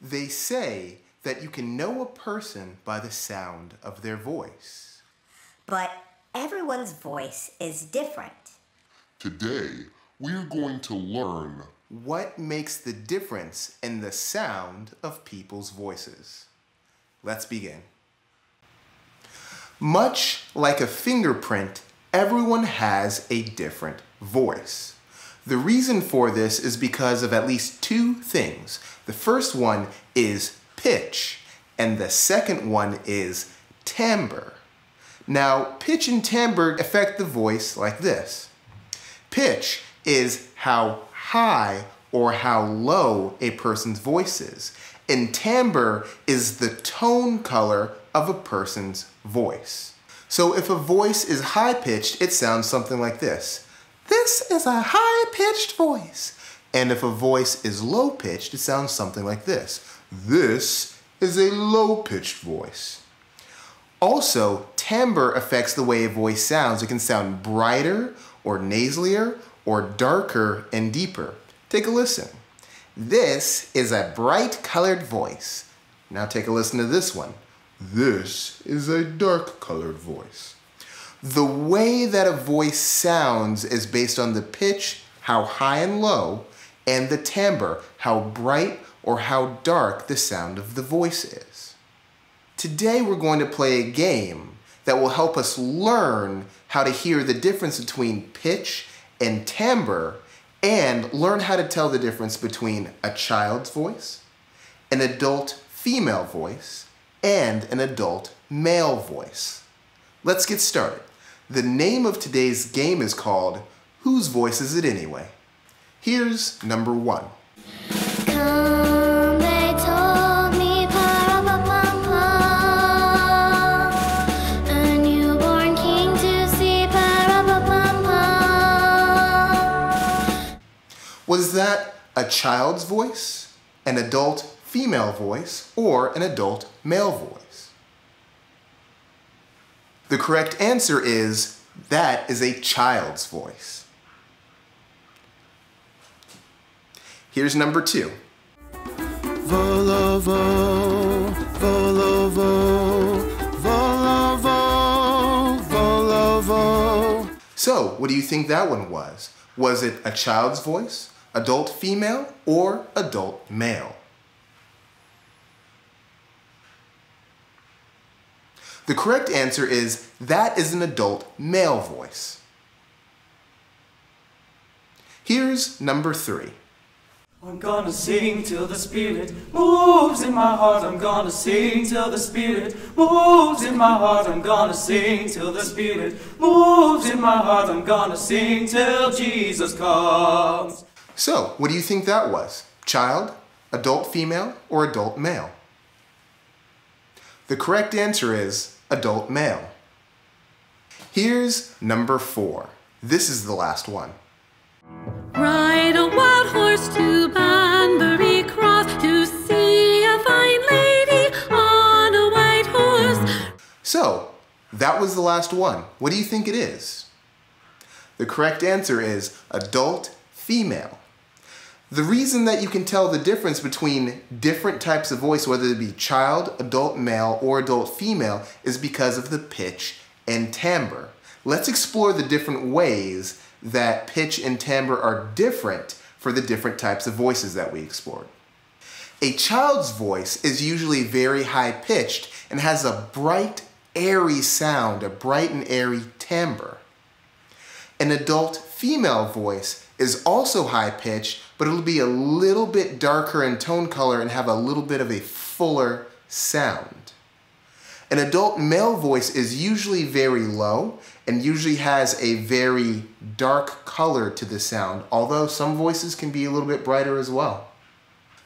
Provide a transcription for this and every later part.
They say that you can know a person by the sound of their voice. But everyone's voice is different. Today, we are going to learn What makes the difference in the sound of people's voices? Let's begin. Much like a fingerprint, everyone has a different voice. The reason for this is because of at least two things. The first one is pitch, and the second one is timbre. Now, pitch and timbre affect the voice like this. Pitch is how high or how low a person's voice is. And timbre is the tone color of a person's voice. So if a voice is high pitched, it sounds something like this. This is a high pitched voice. And if a voice is low pitched, it sounds something like this. This is a low pitched voice. Also, timbre affects the way a voice sounds. It can sound brighter or nasalier or darker and deeper. Take a listen. This is a bright colored voice. Now take a listen to this one. This is a dark colored voice. The way that a voice sounds is based on the pitch, how high and low, and the timbre, how bright or how dark the sound of the voice is. Today we're going to play a game that will help us learn how to hear the difference between pitch and timbre and learn how to tell the difference between a child's voice, an adult female voice, and an adult male voice. Let's get started. The name of today's game is called Whose Voice Is It Anyway? Here's number one. Come, they told me, pa-ra-pa-pam-pam. A newborn king to see, pa-ra-pa-pam-pam. Was that a child's voice, an adult female voice, or an adult male voice? The correct answer is that is a child's voice. Here's number two. Volovo, Volovo, Volovo, Volovo. So, what do you think that one was? Was it a child's voice, adult female, or adult male? The correct answer is that is an adult male voice. Here's number three. I'm gonna sing till the spirit moves in my heart. I'm gonna sing till the spirit moves in my heart. I'm gonna sing till the spirit moves in my heart. I'm gonna sing till Jesus comes. So, what do you think that was? Child, adult female, or adult male? The correct answer is adult male. Here's number four. This is the last one. Ride a wild horse to Banbury Cross to see a fine lady on a white horse. So, that was the last one. What do you think it is? The correct answer is adult female. The reason that you can tell the difference between different types of voice, whether it be child, adult male, or adult female, is because of the pitch and timbre. Let's explore the different ways that pitch and timbre are different for the different types of voices that we explored. A child's voice is usually very high pitched and has a bright, airy sound, a bright and airy timbre. An adult female voice is also high pitched, but it'll be a little bit darker in tone color and have a little bit of a fuller sound. An adult male voice is usually very low and usually has a very dark color to the sound, although some voices can be a little bit brighter as well.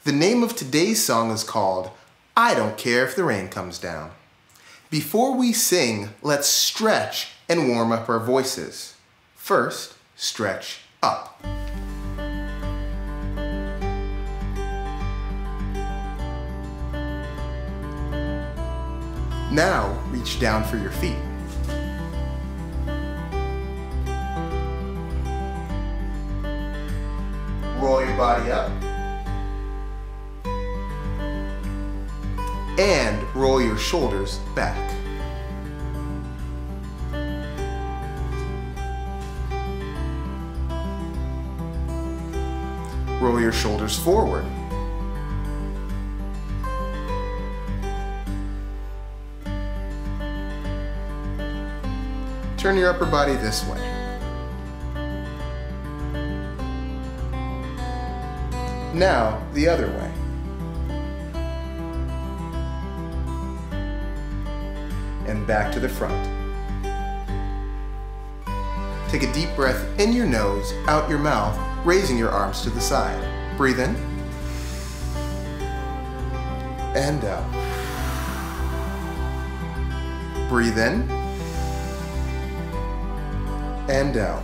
The name of today's song is called I Don't Care If the Rain Comes Down. Before we sing, let's stretch and warm up our voices. First, stretch up. Now, reach down for your feet. Roll your body up. and roll your shoulders back. Roll your shoulders forward. Turn your upper body this way. Now, the other way. And back to the front. Take a deep breath in your nose, out your mouth, raising your arms to the side. Breathe in. And out. Breathe in. And out.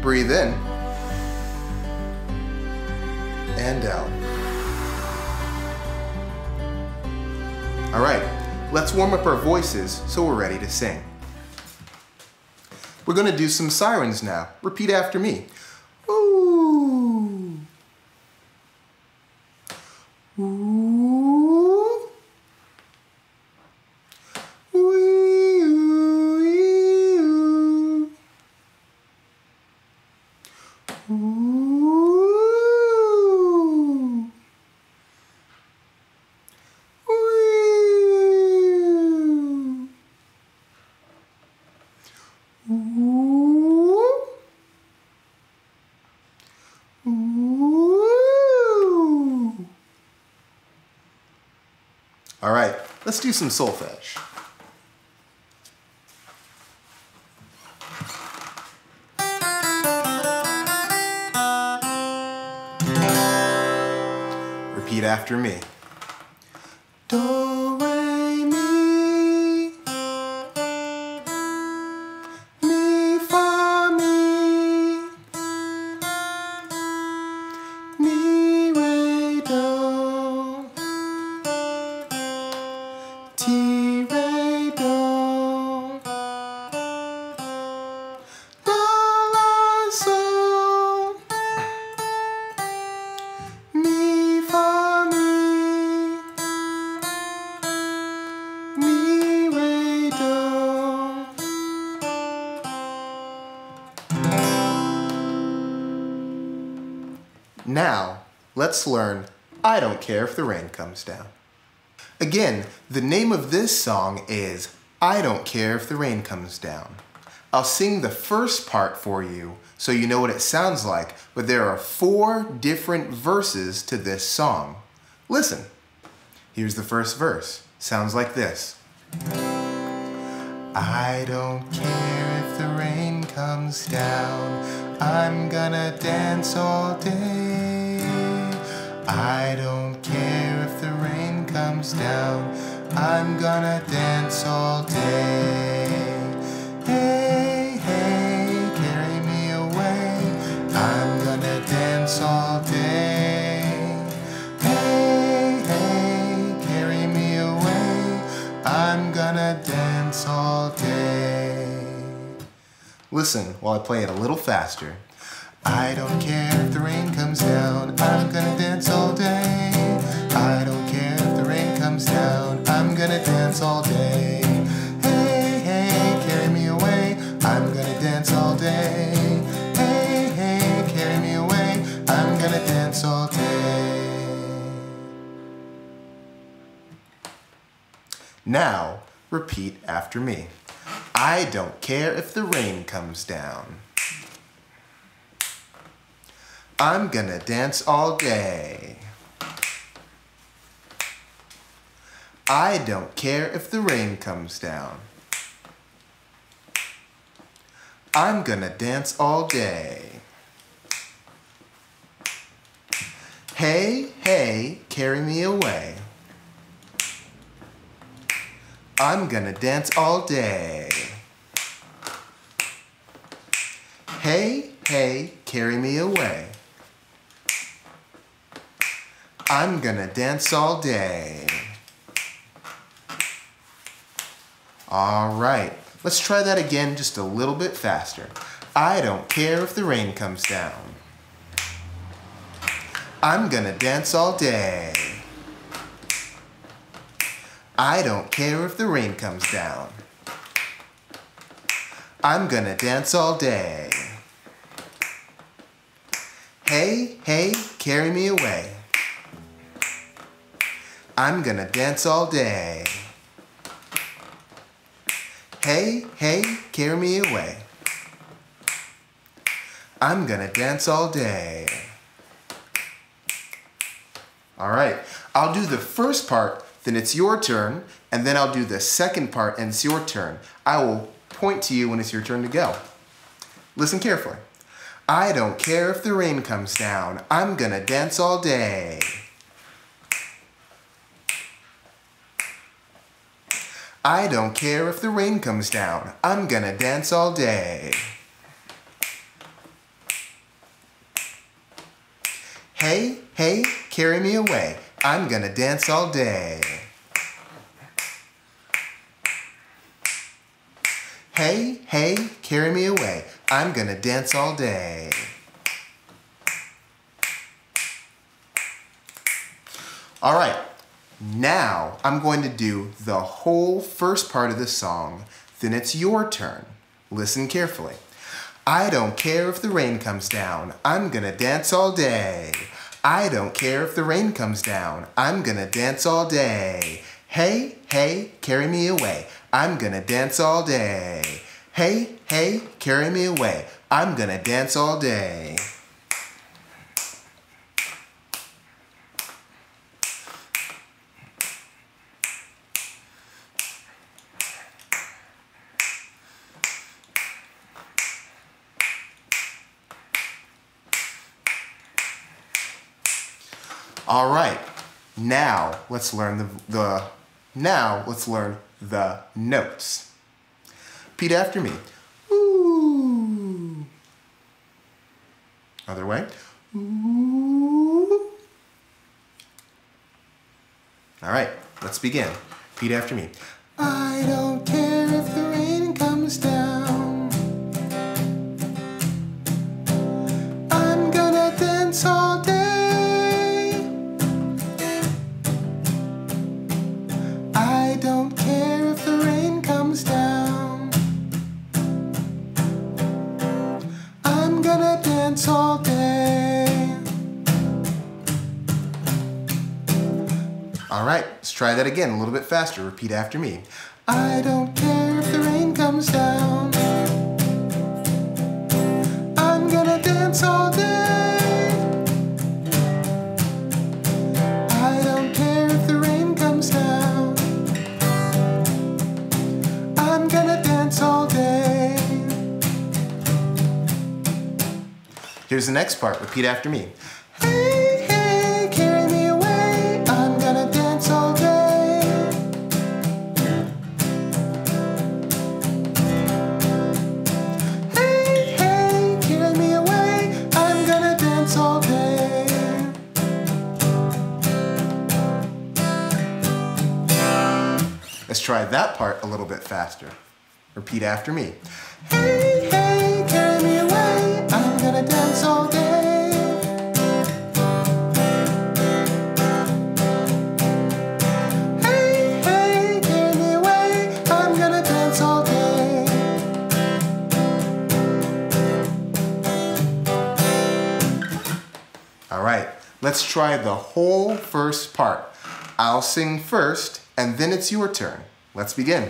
Breathe in and out. All right, let's warm up our voices so we're ready to sing. We're gonna do some sirens now. Repeat after me. Ooh. Ooh. Wee, ooh, wee, ooh. Ooh. Wee. Ooh. Ooh. All right, let's do some solfege. Repeat after me. Let's learn I Don't Care If the Rain Comes Down. Again, the name of this song is I Don't Care If the Rain Comes Down. I'll sing the first part for you so you know what it sounds like, but there are four different verses to this song. Listen. Here's the first verse. Sounds like this. I don't care if the rain comes down. I'm gonna dance all day. I don't care if the rain comes down. I'm gonna dance all day. Hey, hey, carry me away. I'm gonna dance all day. Hey, hey, carry me away. I'm gonna dance all day. Listen while I play it a little faster. I don't care if the rain comes down, I'm gonna dance all day. I don't care if the rain comes down, I'm gonna dance all day. Hey, hey, carry me away, I'm gonna dance all day. Hey, hey, carry me away, I'm gonna dance all day. Now, repeat after me. I don't care if the rain comes down. I'm gonna dance all day. I don't care if the rain comes down. I'm gonna dance all day. Hey, hey, carry me away. I'm gonna dance all day. Hey, hey, carry me away. I'm gonna dance all day. All right, let's try that again just a little bit faster. I don't care if the rain comes down. I'm gonna dance all day. I don't care if the rain comes down. I'm gonna dance all day. Hey, hey, carry me away. I'm gonna dance all day. Hey, hey, carry me away. I'm gonna dance all day. All right, I'll do the first part, then it's your turn, and then I'll do the second part and it's your turn. I will point to you when it's your turn to go. Listen carefully. I don't care if the rain comes down. I'm gonna dance all day. I don't care if the rain comes down. I'm gonna dance all day. Hey, hey, carry me away. I'm gonna dance all day. Hey, hey, carry me away. I'm gonna dance all day. All right, now I'm going to do the whole first part of the song, then it's your turn. Listen carefully. I don't care if the rain comes down, I'm gonna dance all day. I don't care if the rain comes down, I'm gonna dance all day. Hey, hey, carry me away, I'm gonna dance all day. Hey, hey, carry me away, I'm gonna dance all day. All right, now let's learn the, the now let's learn the notes. Repeat after me. Ooh. Other way. Ooh. All right, let's begin. Repeat after me. I don't care if try that again a little bit faster. Repeat after me. I don't care if the rain comes down. I'm gonna dance all day. I don't care if the rain comes down. I'm gonna dance all day. Here's the next part. Repeat after me. Try that part a little bit faster. Repeat after me. Hey, hey, carry me away. I'm gonna dance all day. Hey, hey, carry me away. I'm gonna dance all day. All right, let's try the whole first part. I'll sing first, and then it's your turn. Let's begin.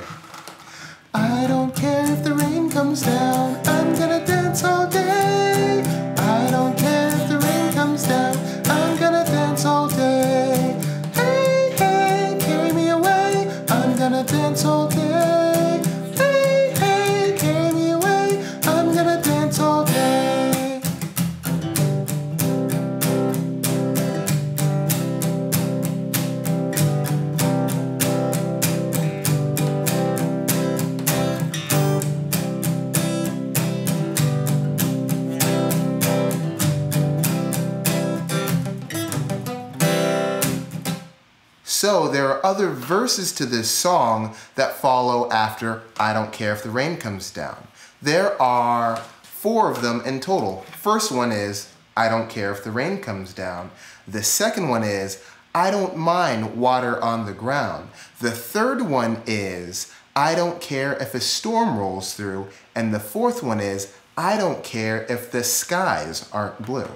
So there are other verses to this song that follow after I Don't Care If the Rain Comes Down. There are four of them in total. First one is I don't care if the rain comes down. The second one is, I don't mind water on the ground. The third one is, I don't care if a storm rolls through. And the fourth one is, I don't care if the skies aren't blue.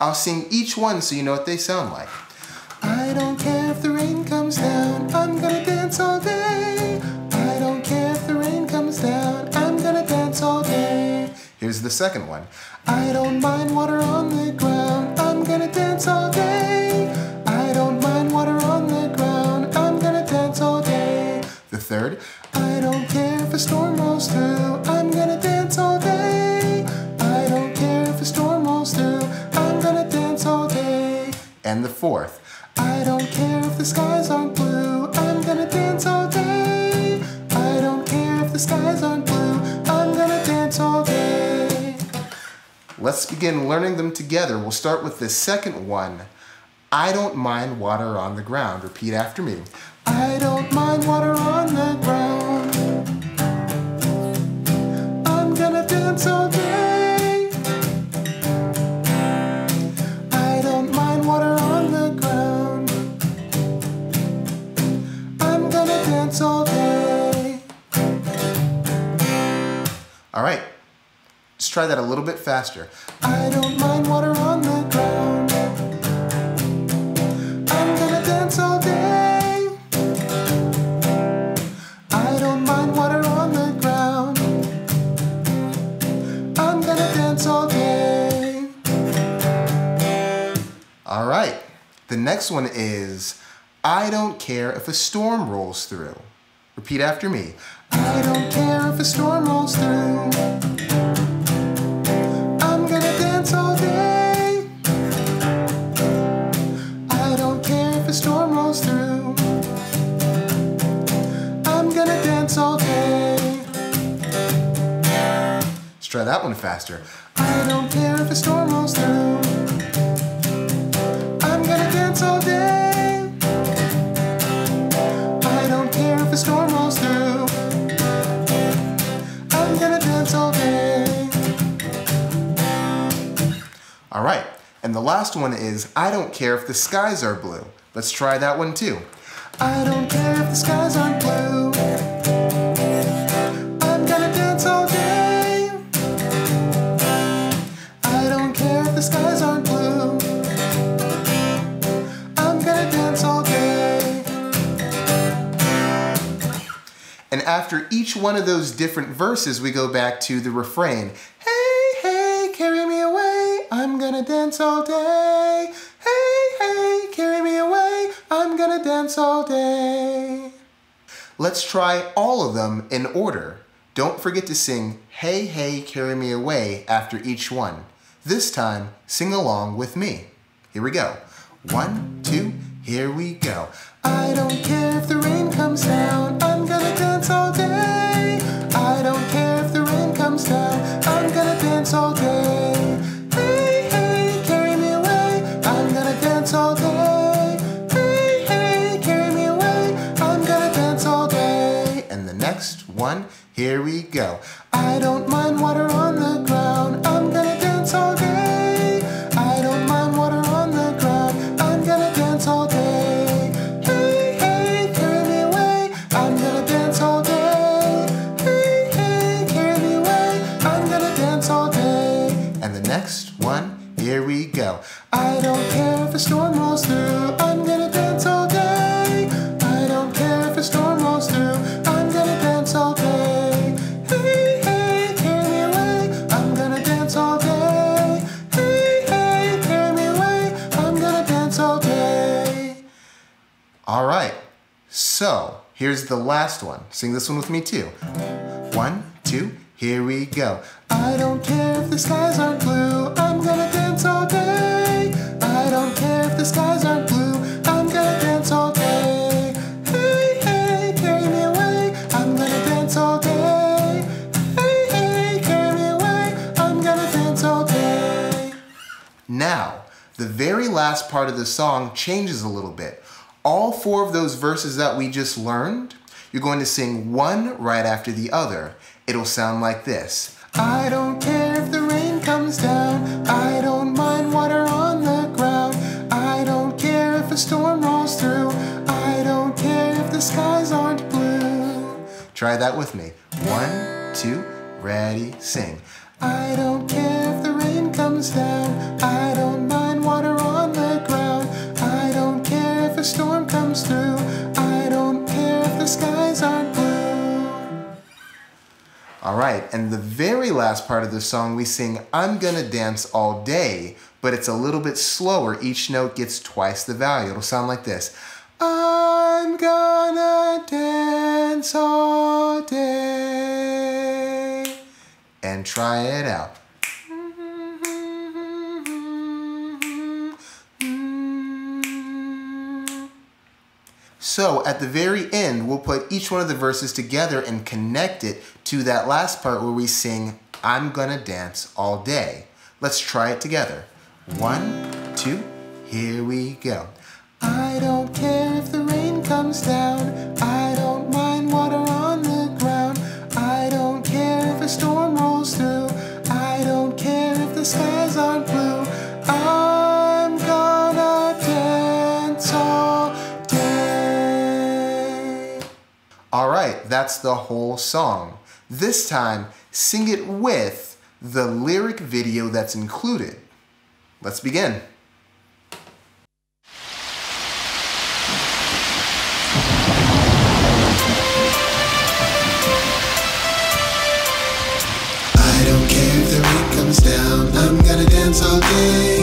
I'll sing each one so you know what they sound like. I don't care the second one. I don't mind water on the ground, I'm gonna dance all day. I don't mind water on the ground, I'm gonna dance all day. The third, I don't care if a storm rolls through, I'm gonna dance all day. I don't care if a storm rolls through, I'm gonna dance all day. And the fourth, Let's begin learning them together. We'll start with the second one. I don't mind water on the ground. Repeat after me. Let's try that a little bit faster. I don't mind water on the ground. I'm gonna dance all day. I don't mind water on the ground. I'm gonna dance all day. All right, the next one is I don't care if a storm rolls through. Repeat after me. I don't care that one faster. I don't care if a storm rolls through. I'm gonna dance all day. I don't care if a storm rolls through. I'm gonna dance all day. All right, and the last one is I don't care if the skies are blue. Let's try that one too. I don't care if the skies aren't blue. After each one of those different verses, we go back to the refrain. Hey, hey, carry me away. I'm gonna dance all day. Hey, hey, carry me away. I'm gonna dance all day. Let's try all of them in order. Don't forget to sing Hey, Hey, Carry Me Away after each one. This time, sing along with me. Here we go. One, two, here we go. I don't care if the rain comes down, dance all day. Hey, hey, carry me away, I'm gonna dance all day. And the next one, here we go. I don't mind water on the ground, so here's the last one. Sing this one with me too. One, two, here we go. I don't care if the skies aren't blue, I'm gonna dance all day. I don't care if the skies aren't blue, I'm gonna dance all day. Hey, hey, carry me away, I'm gonna dance all day. Hey, hey, carry me away, I'm gonna dance all day. Now, the very last part of the song changes a little bit all four of those verses that we just learned, you're going to sing one right after the other. It'll sound like this. I don't care if the rain comes down. I don't mind water on the ground. I don't care if a storm rolls through. I don't care if the skies aren't blue. Try that with me. One, two, ready, sing. I don't care if the rain comes down. All right, and the very last part of the song we sing I'm gonna dance all day, but it's a little bit slower. Each note gets twice the value. It'll sound like this. I'm gonna dance all day. And try it out. So at the very end, we'll put each one of the verses together and connect it to that last part where we sing, I'm gonna dance all day. Let's try it together. One, two, here we go. I don't care if the rain comes down. I don't mind water on the ground. I don't care if a storm rolls through. I don't care if the skies aren't blue. I'm gonna dance all day. All right, that's the whole song. This time, sing it with the lyric video that's included. Let's begin. I don't care if the rain comes down, I'm gonna dance all day.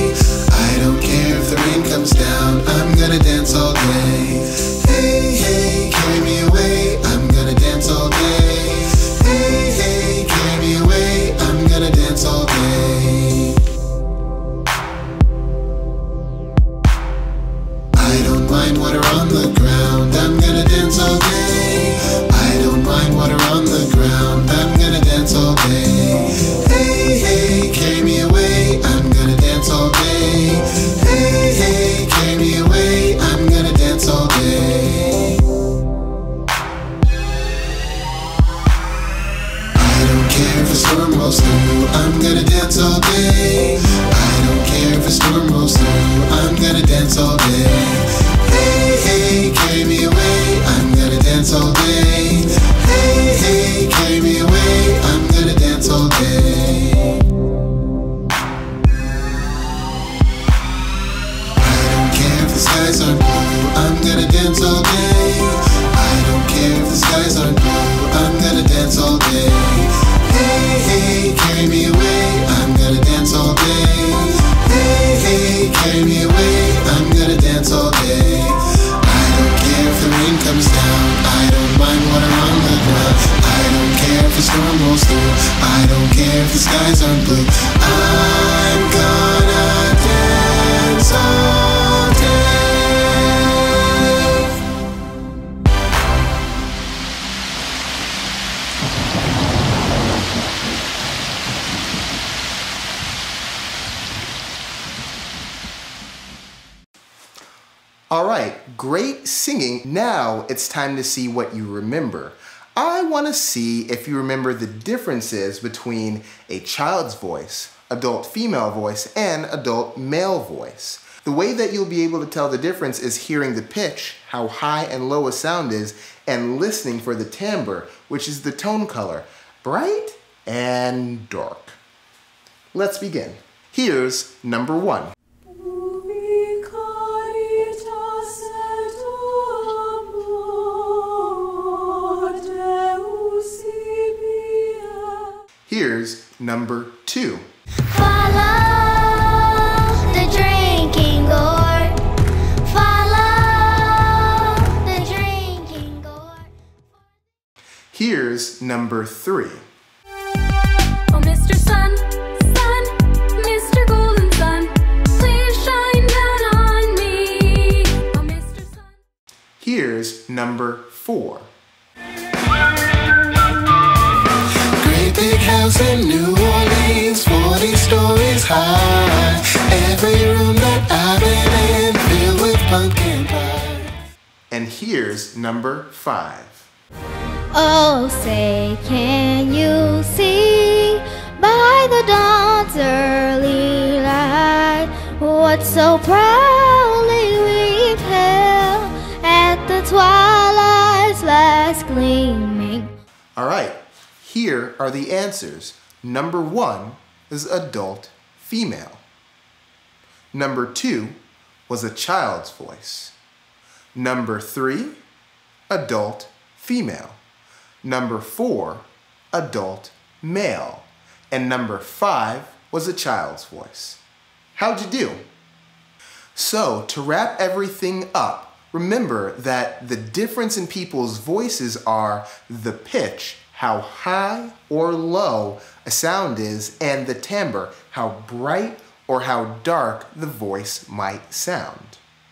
All right, great singing. Now it's time to see what you remember. I want to see if you remember the differences between a child's voice, adult female voice, and adult male voice. The way that you'll be able to tell the difference is hearing the pitch, how high and low a sound is, and listening for the timbre, which is the tone color, bright and dark. Let's begin. Here's number one. Here's number two. Follow the drinking gourd. Follow the drinking gourd. Here's number three. Oh, Mr. Sun, Sun, Mr. Golden Sun, please shine down on me. Oh, Mr. Sun. Here's number four. Big house in New Orleans, 40 stories high. Every room that I've been in filled with pumpkin pie. And here's number five. Oh, say, can you see by the dawn's early light what so proudly we've held at the twilight's last gleaming? All right, here are the answers. Number one is adult female. Number two was a child's voice. Number three, adult female. Number four, adult male. And number five was a child's voice. How'd you do? So, to wrap everything up, remember that the difference in people's voices are the pitch, how high or low a sound is, and the timbre, how bright or how dark the voice might sound.